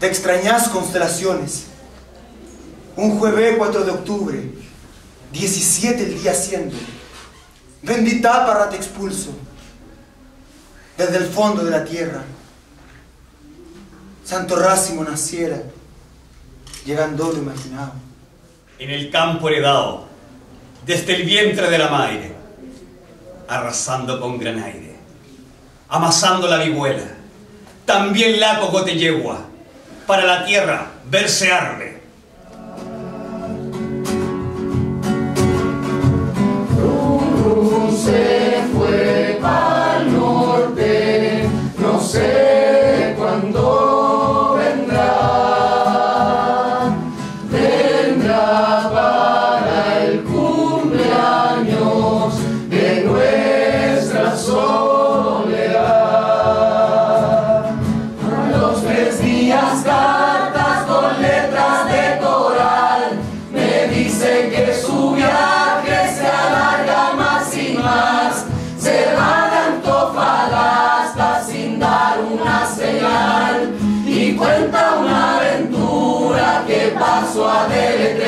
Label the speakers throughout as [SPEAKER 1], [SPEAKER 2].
[SPEAKER 1] de extrañas constelaciones. Un jueves 4 de octubre, 17 el día siendo, bendita para te expulso, desde el fondo de la tierra. Santo Rácimo naciera, llegando lo imaginado.
[SPEAKER 2] En el campo heredado, desde el vientre de la madre, arrasando con gran aire, amasando la vihuela, también la cocote yegua, para la tierra verse arde.
[SPEAKER 3] se que pasó a deletrear.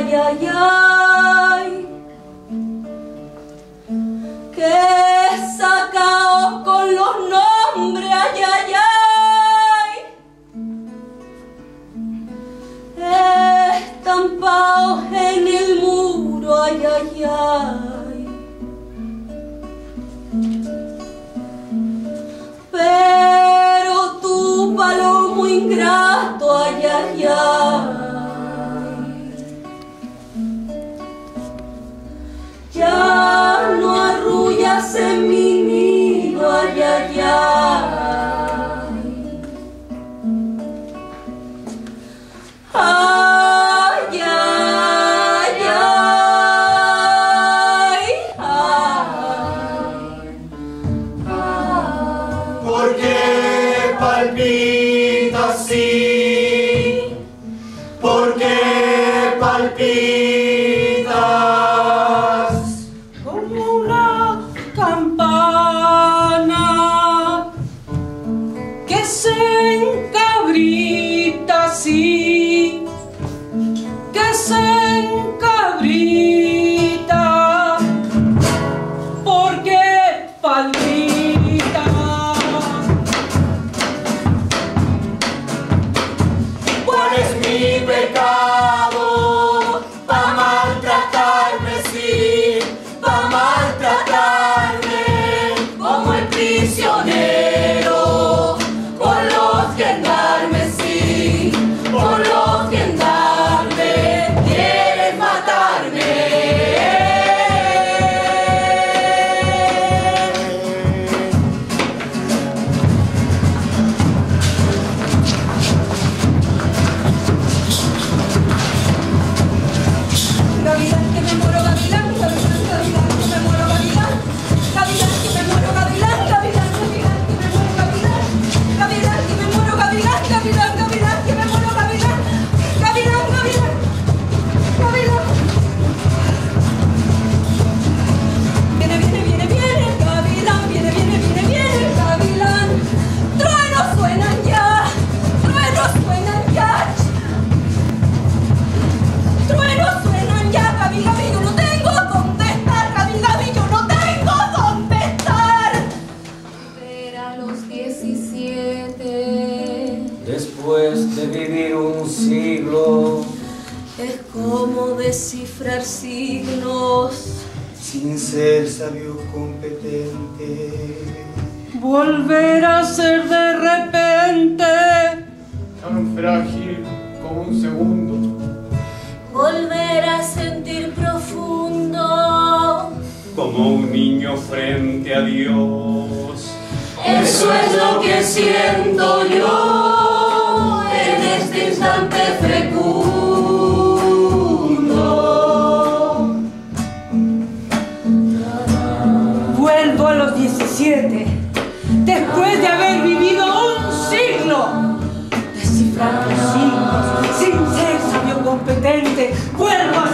[SPEAKER 3] ay, ay, ay, que sacaos con los nombres, ay, ay, ay, estampaos en el muro, ay, ay, ay.
[SPEAKER 1] sabio competente.
[SPEAKER 3] Volver a ser de repente
[SPEAKER 4] tan frágil como un segundo.
[SPEAKER 3] Volver a sentir profundo
[SPEAKER 2] como un niño frente a Dios.
[SPEAKER 5] Eso es lo que siento yo en este instante.
[SPEAKER 6] muerto a los 17, después de haber vivido un siglo, descifrando signos, sin ser sabio competente, vuelvo a